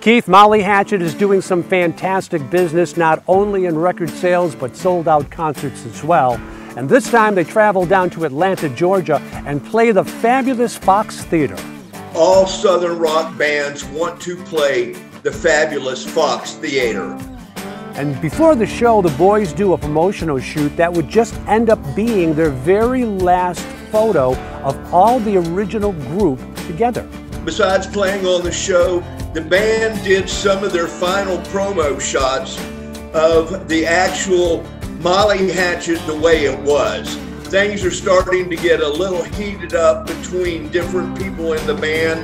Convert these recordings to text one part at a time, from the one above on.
Keith, Molly Hatchet is doing some fantastic business, not only in record sales, but sold out concerts as well. And this time they travel down to Atlanta, Georgia, and play the fabulous Fox Theater. All Southern rock bands want to play the fabulous Fox Theater. And before the show, the boys do a promotional shoot that would just end up being their very last photo of all the original group together. Besides playing on the show, the band did some of their final promo shots of the actual Molly Hatchet the way it was. Things are starting to get a little heated up between different people in the band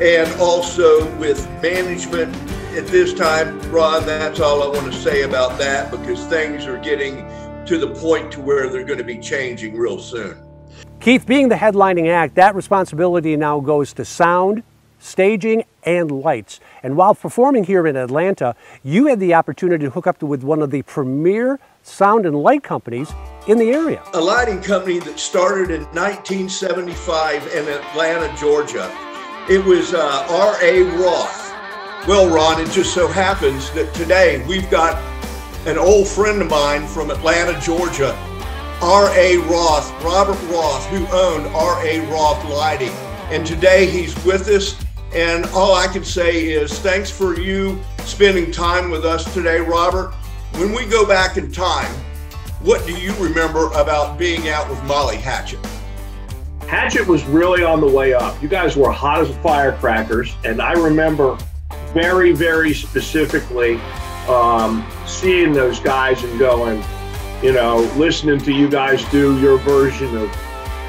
and also with management at this time. Ron, that's all I want to say about that because things are getting to the point to where they're going to be changing real soon. Keith, being the headlining act, that responsibility now goes to sound, staging, and lights. And while performing here in Atlanta, you had the opportunity to hook up with one of the premier sound and light companies in the area. a lighting company that started in 1975 in Atlanta, Georgia. It was uh, R.A. Roth. Well, Ron, it just so happens that today we've got an old friend of mine from Atlanta, Georgia, R.A. Roth, Robert Roth, who owned R.A. Roth Lighting. And today he's with us. And all I can say is thanks for you spending time with us today, Robert. When we go back in time, what do you remember about being out with Molly Hatchet? Hatchet was really on the way up. You guys were hot as firecrackers, and I remember very, very specifically um, seeing those guys and going, you know, listening to you guys do your version of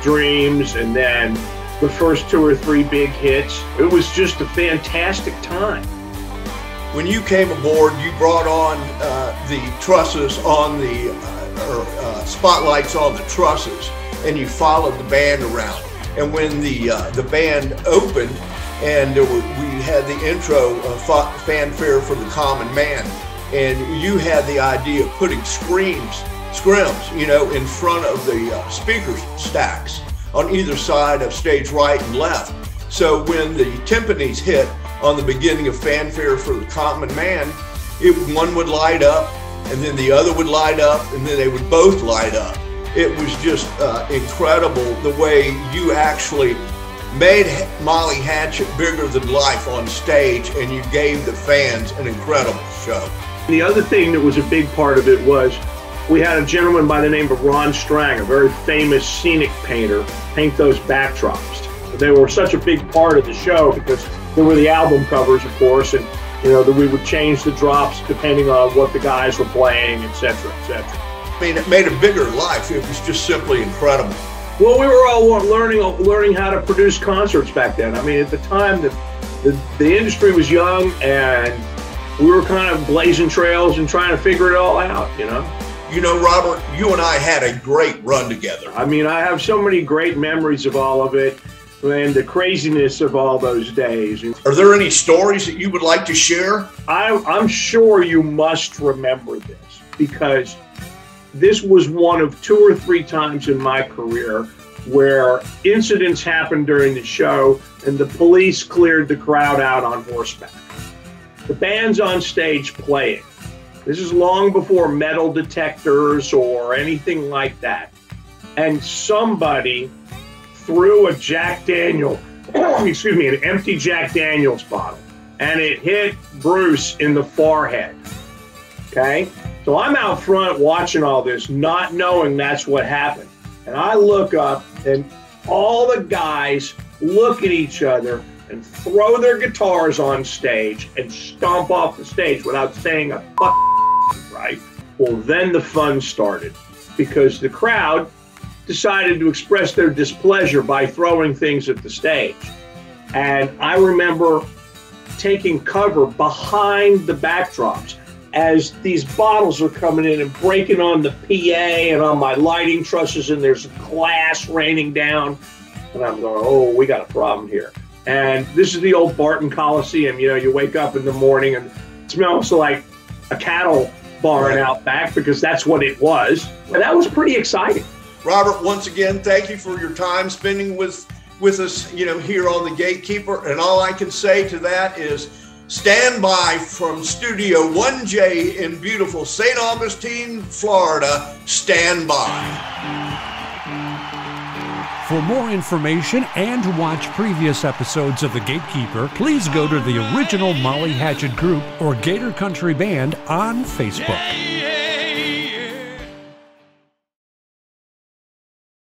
Dreams, and then the first two or three big hits. It was just a fantastic time. When you came aboard, you brought on uh, the trusses on the, uh, or uh, spotlights on the trusses, and you followed the band around. And when the uh, the band opened, and were, we had the intro fanfare for the common man, and you had the idea of putting screams, scrims, you know, in front of the uh, speaker stacks on either side of stage right and left. So when the timpanis hit on the beginning of fanfare for the common man, it one would light up, and then the other would light up, and then they would both light up. It was just uh, incredible the way you actually made Molly Hatchet bigger than life on stage, and you gave the fans an incredible show. The other thing that was a big part of it was we had a gentleman by the name of Ron Strang, a very famous scenic painter, paint those backdrops. They were such a big part of the show because there were the album covers, of course, and you know that we would change the drops depending on what the guys were playing, etc., etc. I mean, it made a bigger life. It was just simply incredible. Well, we were all learning learning how to produce concerts back then. I mean, at the time, the the, the industry was young, and we were kind of blazing trails and trying to figure it all out. You know. You know, Robert, you and I had a great run together. I mean, I have so many great memories of all of it and the craziness of all those days. Are there any stories that you would like to share? I, I'm sure you must remember this because this was one of two or three times in my career where incidents happened during the show and the police cleared the crowd out on horseback. The band's on stage playing. This is long before metal detectors or anything like that. And somebody threw a Jack Daniel, excuse me, an empty Jack Daniels bottle, and it hit Bruce in the forehead. Okay? So I'm out front watching all this, not knowing that's what happened. And I look up, and all the guys look at each other and throw their guitars on stage and stomp off the stage without saying a fuck, right? Well, then the fun started because the crowd decided to express their displeasure by throwing things at the stage. And I remember taking cover behind the backdrops as these bottles are coming in and breaking on the PA and on my lighting trusses, and there's glass raining down. And I'm going, oh, we got a problem here. And this is the old Barton Coliseum. You know, you wake up in the morning and it smells like a cattle barn out back because that's what it was. And that was pretty exciting. Robert, once again, thank you for your time spending with with us, you know, here on the Gatekeeper. And all I can say to that is stand by from Studio 1J in beautiful St. Augustine, Florida. Stand by. For more information and to watch previous episodes of The Gatekeeper, please go to the original Molly Hatchet Group or Gator Country Band on Facebook.